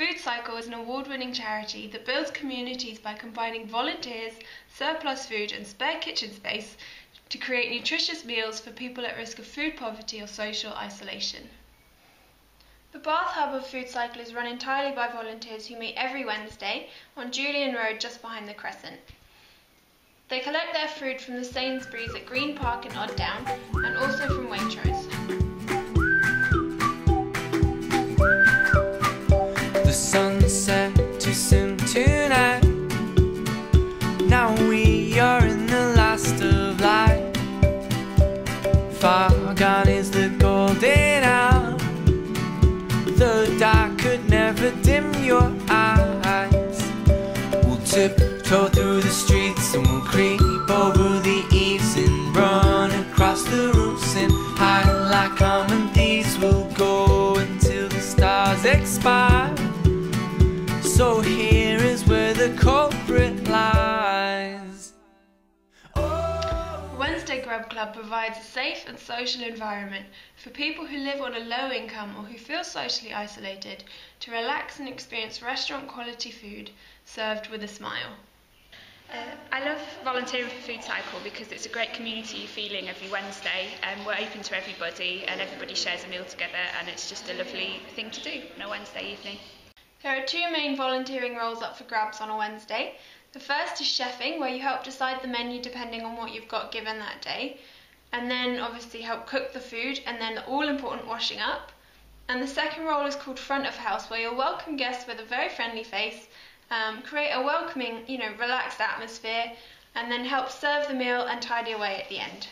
Food Cycle is an award winning charity that builds communities by combining volunteers, surplus food, and spare kitchen space to create nutritious meals for people at risk of food poverty or social isolation. The Bath hub of Food Cycle is run entirely by volunteers who meet every Wednesday on Julian Road just behind the Crescent. They collect their food from the Sainsbury's at Green Park in Odd Down and also from Waitrose. Never dim your eyes. We'll tiptoe through the streets and we'll creep over the eaves and run across the roofs and hide like common thieves. We'll go until the stars expire. So here is where the culprit Wednesday Grub Club provides a safe and social environment for people who live on a low income or who feel socially isolated to relax and experience restaurant quality food served with a smile. Uh, I love volunteering for Food Cycle because it's a great community feeling every Wednesday and we're open to everybody and everybody shares a meal together and it's just a lovely thing to do on a Wednesday evening. There are two main volunteering roles up for grabs on a Wednesday. The first is chefing, where you help decide the menu depending on what you've got given that day, and then obviously help cook the food, and then the all important washing up. And the second role is called front of house, where you'll welcome guests with a very friendly face, um, create a welcoming, you know, relaxed atmosphere, and then help serve the meal and tidy away at the end.